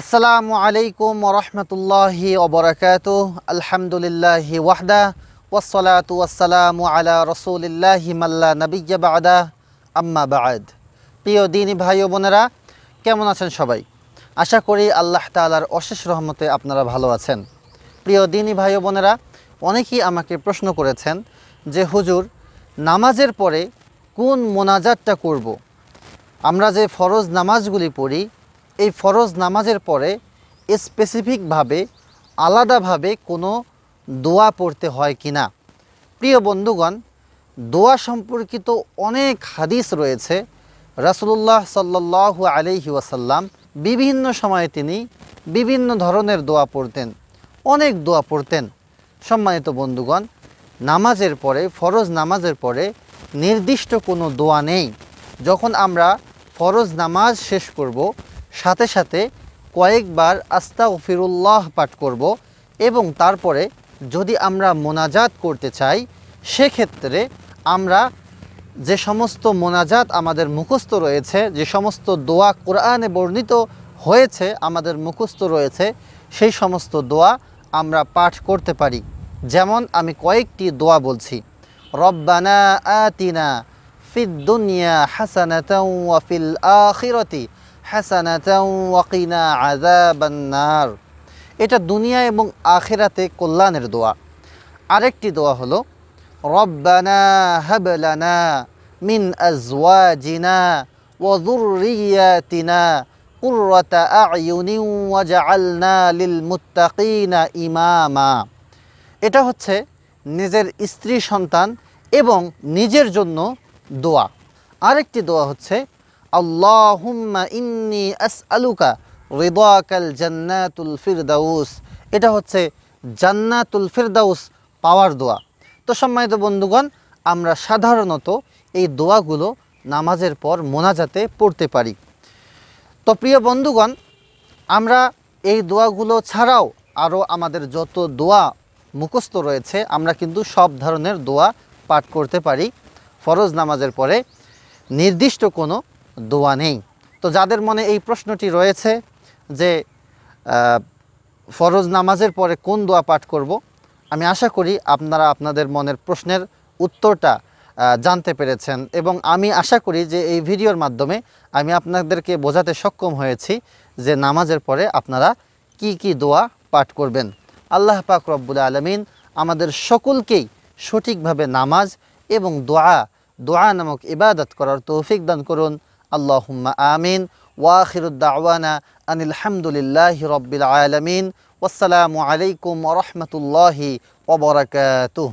আসসালামু আলাইকুম রহমতুল্লাহি ওবরাকাত আলহামদুলিল্লাহি ওয়াহদা ওয়াসসালাতু ওয়াসসালামু আলা রসুলিল্লাহি মাল্লা নবিয়্যা বাদা। আম্মা বাদ। প্রিয় দিনী ভাই ও বোনেরা, কেমন আছেন সবাই? আশা করি আল্লাহ তাআলার অশেষ রহমতে আপনারা ভালো আছেন। প্রিয় দিনী ভাই ও বোনেরা, অনেকেই আমাকে প্রশ্ন করেছেন যে, হুজুর, নামাজের পরে কোন মোনাজাতটা করব। আমরা যে ফরজ নামাজগুলি পড়ি এই ফরজ নামাজের পরে স্পেসিফিকভাবে আলাদাভাবে কোনো দোয়া পড়তে হয় কি না? প্রিয় বন্ধুগণ, দোয়া সম্পর্কিত অনেক হাদিস রয়েছে। রাসুলুল্লাহ সাল্লাহ আলহি ওয়াসাল্লাম বিভিন্ন সময়ে তিনি বিভিন্ন ধরনের দোয়া পড়তেন, অনেক দোয়া পড়তেন। সম্মানিত বন্ধুগণ, নামাজের পরে, ফরজ নামাজের পরে নির্দিষ্ট কোনো দোয়া নেই। যখন আমরা ফরজ নামাজ শেষ করব সাথে সাথে কয়েকবার আস্তা ফিরুল্লাহ পাঠ করব এবং তারপরে যদি আমরা মোনাজাত করতে চাই, সেক্ষেত্রে আমরা যে সমস্ত মোনাজাত আমাদের মুখস্থ রয়েছে, যে সমস্ত দোয়া কোরআনে বর্ণিত হয়েছে আমাদের মুখস্থ রয়েছে, সেই সমস্ত দোয়া আমরা পাঠ করতে পারি। যেমন আমি কয়েকটি দোয়া বলছি। রব্বানা আতিনা ফিদ দুনিয়া হাসানাতাও ওয়া ফিল আখিরাতি হাসানাতাও ওয়া কিনা আযাবান্নার। এটা দুনিয়া এবং আখেরাতে কল্যাণের দোয়া। আরেকটি দোয়া হলো, রব্বানা হাবলানা মিন ইমামা। এটা হচ্ছে নিজের স্ত্রী সন্তান এবং নিজের জন্য দোয়া। আরেকটি দোয়া হচ্ছে আল্লাহুম্মা ইন্নি আসআলুকা রিদাকাল জান্নাতুল ফিরদাউস। এটা হচ্ছে জান্নাতুল ফিরদাউস পাওয়ার দোয়া। তো সম্মানিত বন্ধুগণ, আমরা সাধারণত এই দোয়াগুলো নামাজের পর মোনাজাতে পড়তে পারি। তো প্রিয় বন্ধুগণ, আমরা এই দোয়াগুলো ছাড়াও আরও আমাদের যত দোয়া মুখস্থ রয়েছে, আমরা কিন্তু সব ধরনের দোয়া পাঠ করতে পারি। ফরজ নামাজের পরে নির্দিষ্ট কোনো দোয়া নেই। তো যাদের মনে এই প্রশ্নটি রয়েছে যে ফরজ নামাজের পরে কোন দোয়া পাঠ করব, আমি আশা করি আপনারা আপনাদের মনের প্রশ্নের উত্তরটা জানতে পেরেছেন এবং আমি আশা করি যে এই ভিডিওর মাধ্যমে আমি আপনাদেরকে বোঝাতে সক্ষম হয়েছি যে নামাজের পরে আপনারা কি কি দোয়া পাঠ করবেন। আল্লাহ পাক রব্বুল আলমিন আমাদের সকলকেই সঠিকভাবে নামাজ এবং দোয়া দোয়া নামক ইবাদত করার তৌফিক দান করুন। আল্লাহুম্মা আমিন ওয়াখিরুদ্দাওয়ানা আনিল হামদুলিল্লাহ রব্বিল আলমিন ওয়াসালামু আলাইকুম রহমতুল্লাহি ওবরাকাতুহ